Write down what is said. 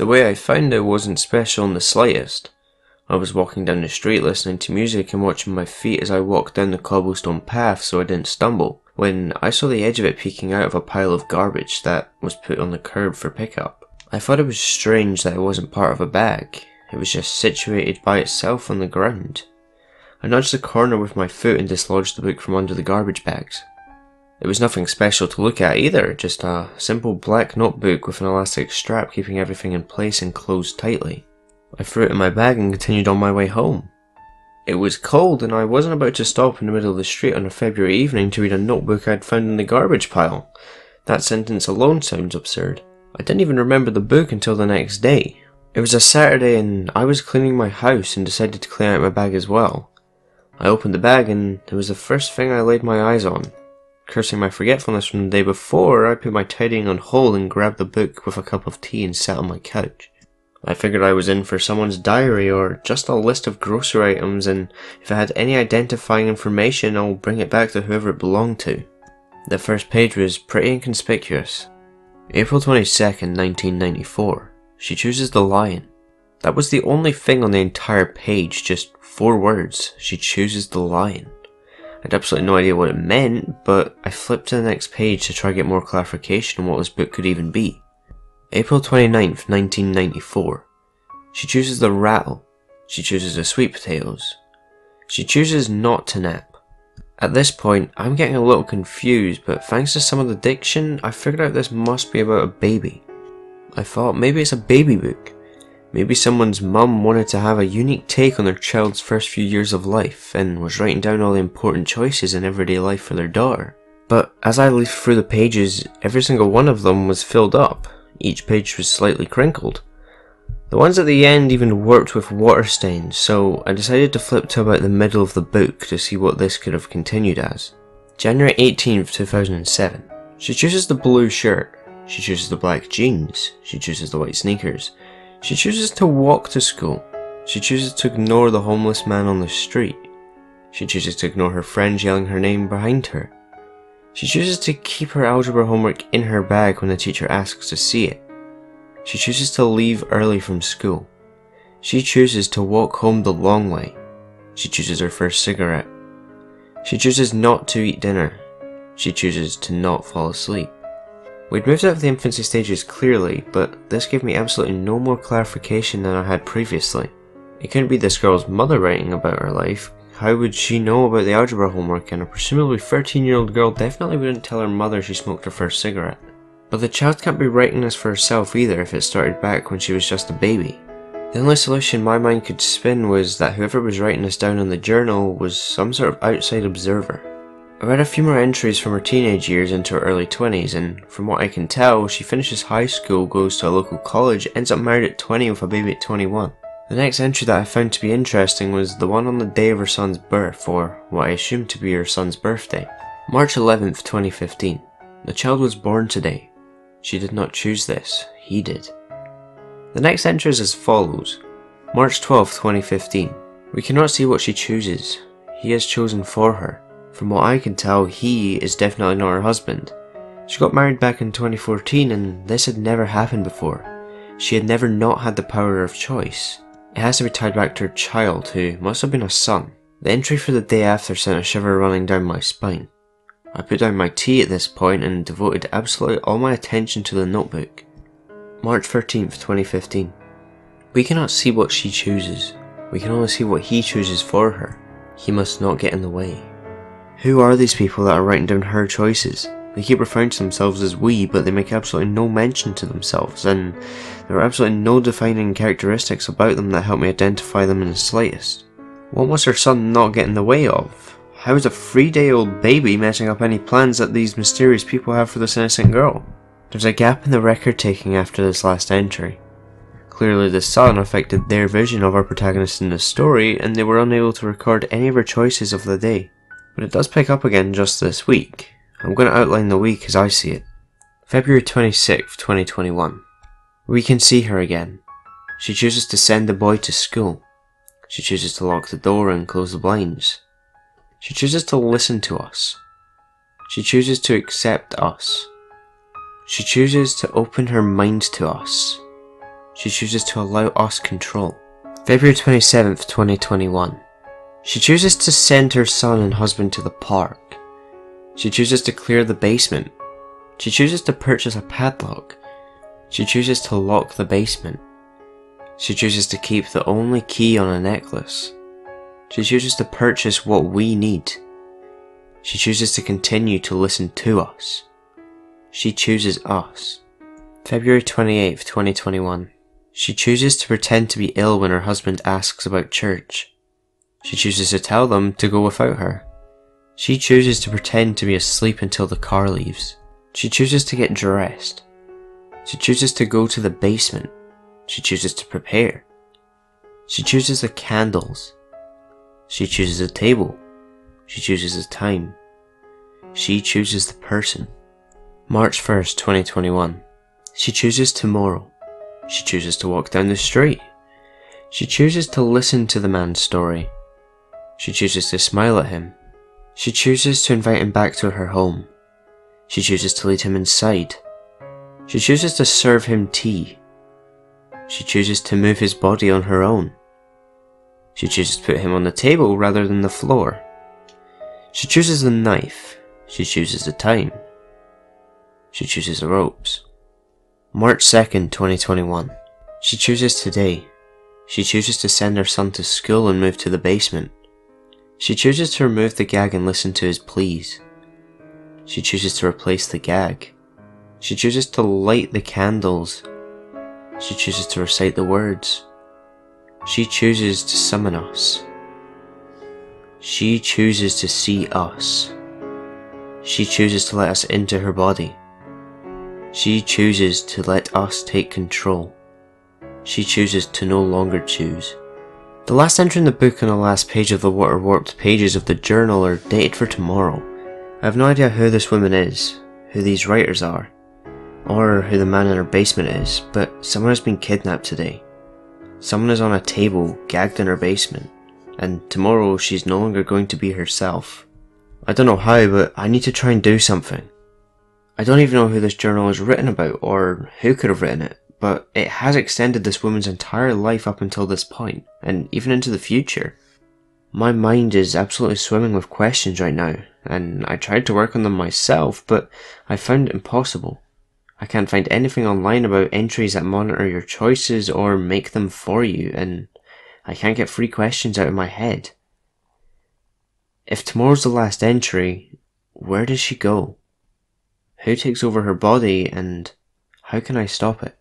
The way I found it wasn't special in the slightest. I was walking down the street listening to music and watching my feet as I walked down the cobblestone path so I didn't stumble, when I saw the edge of it peeking out of a pile of garbage that was put on the curb for pickup. I thought it was strange that it wasn't part of a bag, it was just situated by itself on the ground. I nudged the corner with my foot and dislodged the book from under the garbage bags. It was nothing special to look at either, just a simple black notebook with an elastic strap keeping everything in place and closed tightly. I threw it in my bag and continued on my way home. It was cold and I wasn't about to stop in the middle of the street on a February evening to read a notebook I'd found in the garbage pile. That sentence alone sounds absurd. I didn't even remember the book until the next day. It was a Saturday and I was cleaning my house and decided to clean out my bag as well. I opened the bag and it was the first thing I laid my eyes on. Cursing my forgetfulness from the day before, I put my tidying on hold and grabbed the book with a cup of tea and sat on my couch. I figured I was in for someone's diary or just a list of grocery items, and if I had any identifying information, I'll bring it back to whoever it belonged to. The first page was pretty inconspicuous. April 22nd, 1994. She chooses the lion. That was the only thing on the entire page, just four words. She chooses the lion. I had absolutely no idea what it meant, but I flipped to the next page to try to get more clarification on what this book could even be. April 29th, 1994. She chooses the rattle. She chooses the sweet potatoes. She chooses not to nap. At this point, I'm getting a little confused, but thanks to some of the diction, I figured out this must be about a baby. I thought maybe it's a baby book. Maybe someone's mum wanted to have a unique take on their child's first few years of life and was writing down all the important choices in everyday life for their daughter. But as I leafed through the pages, every single one of them was filled up. Each page was slightly crinkled. The ones at the end even worked with water stains, so I decided to flip to about the middle of the book to see what this could have continued as. January 18th, 2007. She chooses the blue shirt. She chooses the black jeans. She chooses the white sneakers. She chooses to walk to school. She chooses to ignore the homeless man on the street. She chooses to ignore her friends yelling her name behind her. She chooses to keep her algebra homework in her bag when the teacher asks to see it. She chooses to leave early from school. She chooses to walk home the long way. She chooses her first cigarette. She chooses not to eat dinner. She chooses to not fall asleep. We'd moved out of the infancy stages clearly, but this gave me absolutely no more clarification than I had previously. It couldn't be this girl's mother writing about her life. How would she know about the algebra homework and a presumably 13 year old girl definitely wouldn't tell her mother she smoked her first cigarette. But the child can't be writing this for herself either if it started back when she was just a baby. The only solution my mind could spin was that whoever was writing this down in the journal was some sort of outside observer. I read a few more entries from her teenage years into her early 20s, and from what I can tell, she finishes high school, goes to a local college, ends up married at 20 with a baby at 21. The next entry that I found to be interesting was the one on the day of her son's birth, or what I assume to be her son's birthday. March 11th, 2015. The child was born today. She did not choose this, he did. The next entry is as follows March 12th, 2015. We cannot see what she chooses. He has chosen for her. From what I can tell, he is definitely not her husband. She got married back in 2014 and this had never happened before. She had never not had the power of choice. It has to be tied back to her child, who must have been a son. The entry for the day after sent a shiver running down my spine. I put down my tea at this point and devoted absolutely all my attention to the notebook. March 13th, 2015. We cannot see what she chooses. We can only see what he chooses for her. He must not get in the way. Who are these people that are writing down her choices? They keep referring to themselves as we, but they make absolutely no mention to themselves, and there are absolutely no defining characteristics about them that help me identify them in the slightest. What was her son not get in the way of? How is a three day old baby messing up any plans that these mysterious people have for this innocent girl? There's a gap in the record taking after this last entry. Clearly, the son affected their vision of our protagonist in the story, and they were unable to record any of her choices of the day but it does pick up again just this week. I'm going to outline the week as I see it. February 26th, 2021. We can see her again. She chooses to send the boy to school. She chooses to lock the door and close the blinds. She chooses to listen to us. She chooses to accept us. She chooses to open her mind to us. She chooses to allow us control. February 27th, 2021. She chooses to send her son and husband to the park. She chooses to clear the basement. She chooses to purchase a padlock. She chooses to lock the basement. She chooses to keep the only key on a necklace. She chooses to purchase what we need. She chooses to continue to listen to us. She chooses us. February 28th, 2021. She chooses to pretend to be ill when her husband asks about church. She chooses to tell them to go without her. She chooses to pretend to be asleep until the car leaves. She chooses to get dressed. She chooses to go to the basement. She chooses to prepare. She chooses the candles. She chooses a table. She chooses the time. She chooses the person. March 1st, 2021. She chooses tomorrow. She chooses to walk down the street. She chooses to listen to the man's story. She chooses to smile at him. She chooses to invite him back to her home. She chooses to lead him inside. She chooses to serve him tea. She chooses to move his body on her own. She chooses to put him on the table rather than the floor. She chooses the knife. She chooses the time. She chooses the ropes. March 2nd, 2021. She chooses today. She chooses to send her son to school and move to the basement. She chooses to remove the gag and listen to his pleas. She chooses to replace the gag. She chooses to light the candles. She chooses to recite the words. She chooses to summon us. She chooses to see us. She chooses to let us into her body. She chooses to let us take control. She chooses to no longer choose. The last entry in the book and the last page of the water warped pages of the journal are dated for tomorrow. I have no idea who this woman is, who these writers are, or who the man in her basement is, but someone has been kidnapped today. Someone is on a table, gagged in her basement, and tomorrow she's no longer going to be herself. I don't know how, but I need to try and do something. I don't even know who this journal is written about or who could have written it, but it has extended this woman's entire life up until this point, and even into the future. My mind is absolutely swimming with questions right now, and I tried to work on them myself, but I found it impossible. I can't find anything online about entries that monitor your choices or make them for you, and I can't get free questions out of my head. If tomorrow's the last entry, where does she go? Who takes over her body and how can I stop it?